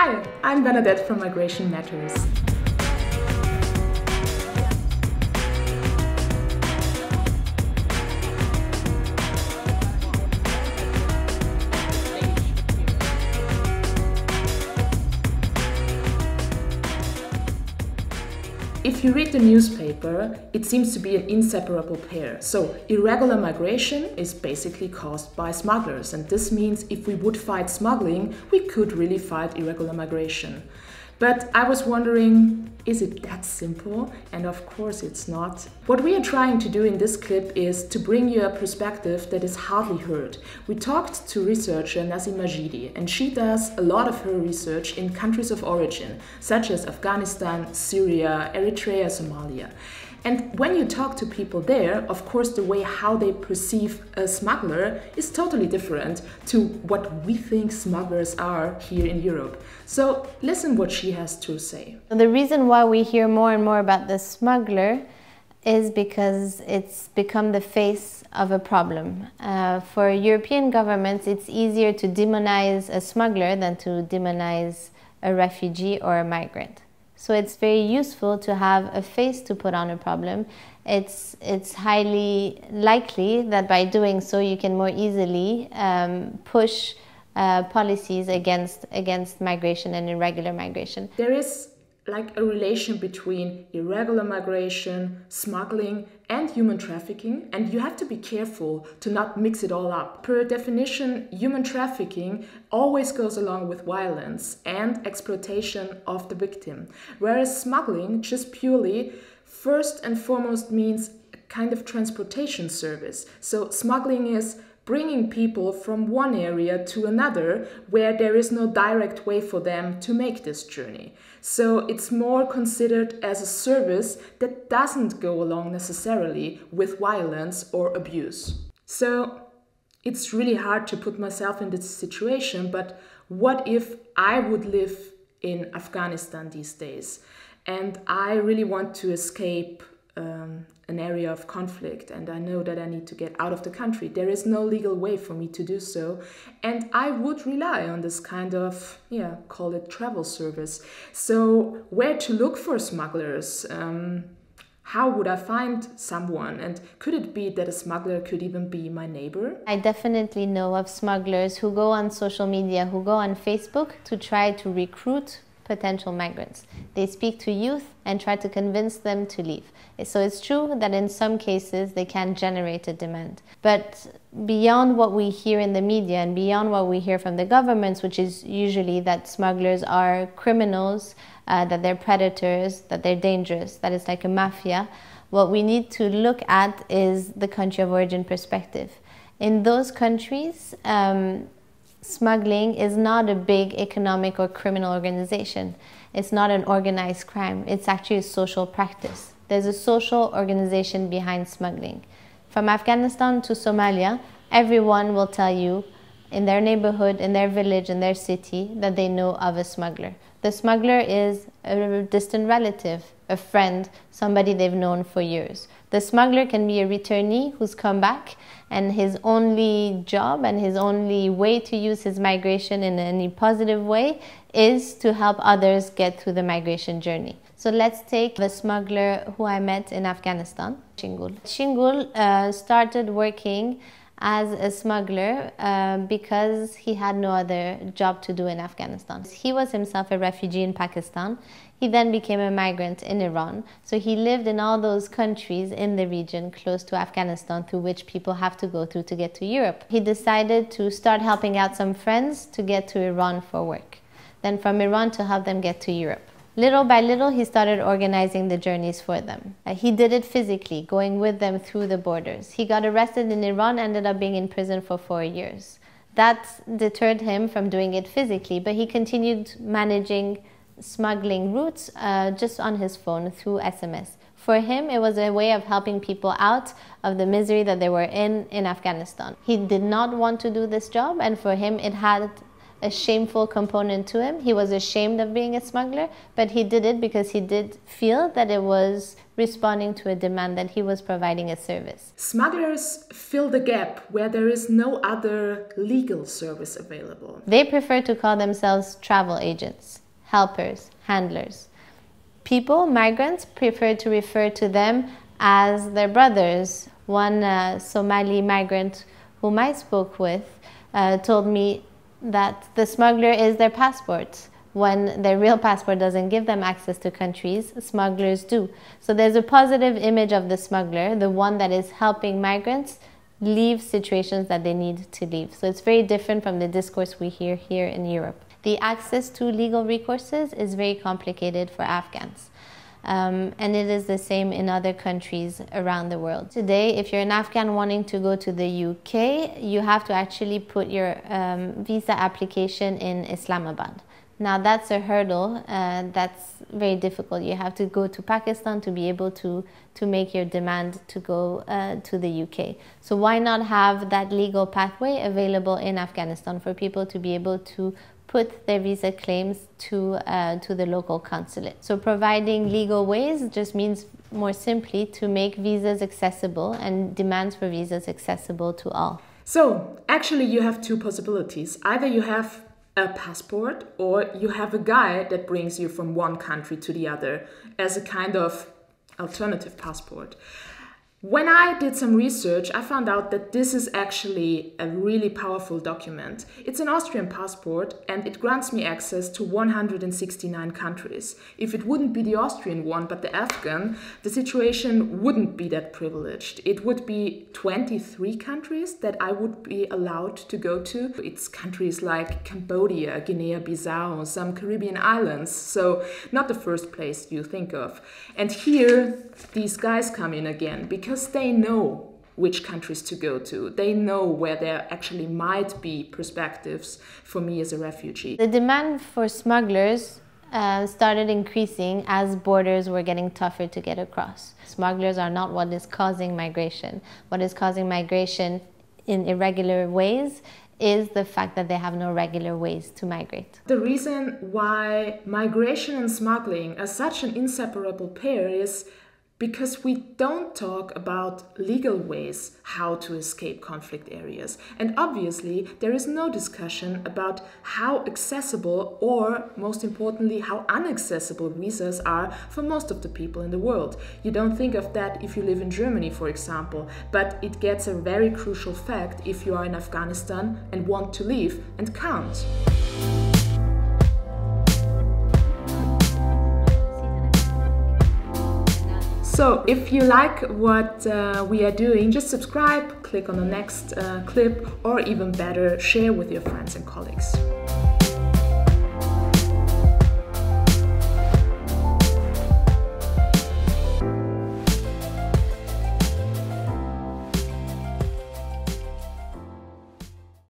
Hi, I'm Bernadette from Migration Matters. If you read the newspaper, it seems to be an inseparable pair. So, irregular migration is basically caused by smugglers, and this means if we would fight smuggling, we could really fight irregular migration. But I was wondering, is it that simple? And of course it's not. What we are trying to do in this clip is to bring you a perspective that is hardly heard. We talked to researcher Nassim Majidi, and she does a lot of her research in countries of origin, such as Afghanistan, Syria, Eritrea, Somalia. And when you talk to people there, of course, the way how they perceive a smuggler is totally different to what we think smugglers are here in Europe. So listen what she has to say. The reason why we hear more and more about the smuggler is because it's become the face of a problem. Uh, for European governments, it's easier to demonize a smuggler than to demonize a refugee or a migrant. So it's very useful to have a face to put on a problem. It's, it's highly likely that by doing so, you can more easily um, push uh, policies against, against migration and irregular migration. There is like a relation between irregular migration, smuggling, and human trafficking, and you have to be careful to not mix it all up. Per definition, human trafficking always goes along with violence and exploitation of the victim, whereas smuggling just purely, first and foremost, means a kind of transportation service. So, smuggling is bringing people from one area to another where there is no direct way for them to make this journey. So it's more considered as a service that doesn't go along necessarily with violence or abuse. So it's really hard to put myself in this situation, but what if I would live in Afghanistan these days and I really want to escape um, an area of conflict and I know that I need to get out of the country. There is no legal way for me to do so. And I would rely on this kind of, yeah, call it travel service. So, where to look for smugglers? Um, how would I find someone? And could it be that a smuggler could even be my neighbor? I definitely know of smugglers who go on social media, who go on Facebook to try to recruit potential migrants. They speak to youth and try to convince them to leave. So it's true that in some cases they can generate a demand. But beyond what we hear in the media and beyond what we hear from the governments, which is usually that smugglers are criminals, uh, that they're predators, that they're dangerous, that it's like a mafia, what we need to look at is the country of origin perspective. In those countries, um, smuggling is not a big economic or criminal organization. It's not an organized crime. It's actually a social practice. There's a social organization behind smuggling. From Afghanistan to Somalia, everyone will tell you in their neighborhood, in their village, in their city that they know of a smuggler. The smuggler is a distant relative, a friend, somebody they've known for years. The smuggler can be a returnee who's come back and his only job and his only way to use his migration in any positive way is to help others get through the migration journey. So let's take the smuggler who I met in Afghanistan, Shingul. Shingul uh, started working as a smuggler uh, because he had no other job to do in Afghanistan. He was himself a refugee in Pakistan. He then became a migrant in Iran. So he lived in all those countries in the region close to Afghanistan through which people have to go through to get to Europe. He decided to start helping out some friends to get to Iran for work. Then from Iran to help them get to Europe. Little by little, he started organizing the journeys for them. Uh, he did it physically, going with them through the borders. He got arrested in Iran, ended up being in prison for four years. That deterred him from doing it physically, but he continued managing smuggling routes uh, just on his phone through SMS. For him, it was a way of helping people out of the misery that they were in in Afghanistan. He did not want to do this job, and for him, it had a shameful component to him. He was ashamed of being a smuggler, but he did it because he did feel that it was responding to a demand that he was providing a service. Smugglers fill the gap where there is no other legal service available. They prefer to call themselves travel agents, helpers, handlers. People, migrants, prefer to refer to them as their brothers. One uh, Somali migrant whom I spoke with uh, told me that the smuggler is their passport. When their real passport doesn't give them access to countries, smugglers do. So there's a positive image of the smuggler, the one that is helping migrants leave situations that they need to leave. So it's very different from the discourse we hear here in Europe. The access to legal recourses is very complicated for Afghans. Um, and it is the same in other countries around the world. Today, if you're an Afghan wanting to go to the UK, you have to actually put your um, visa application in Islamabad. Now, that's a hurdle uh, that's very difficult. You have to go to Pakistan to be able to, to make your demand to go uh, to the UK. So, why not have that legal pathway available in Afghanistan for people to be able to put their visa claims to, uh, to the local consulate. So providing legal ways just means more simply to make visas accessible and demands for visas accessible to all. So actually you have two possibilities. Either you have a passport or you have a guide that brings you from one country to the other as a kind of alternative passport. When I did some research, I found out that this is actually a really powerful document. It's an Austrian passport and it grants me access to 169 countries. If it wouldn't be the Austrian one but the Afghan, the situation wouldn't be that privileged. It would be 23 countries that I would be allowed to go to. It's countries like Cambodia, Guinea-Bissau, some Caribbean islands, so not the first place you think of. And here these guys come in again because because they know which countries to go to. They know where there actually might be perspectives for me as a refugee. The demand for smugglers uh, started increasing as borders were getting tougher to get across. Smugglers are not what is causing migration. What is causing migration in irregular ways is the fact that they have no regular ways to migrate. The reason why migration and smuggling are such an inseparable pair is because we don't talk about legal ways how to escape conflict areas. And obviously, there is no discussion about how accessible or, most importantly, how inaccessible visas are for most of the people in the world. You don't think of that if you live in Germany, for example, but it gets a very crucial fact if you are in Afghanistan and want to leave and can't. So if you like what uh, we are doing, just subscribe, click on the next uh, clip, or even better, share with your friends and colleagues.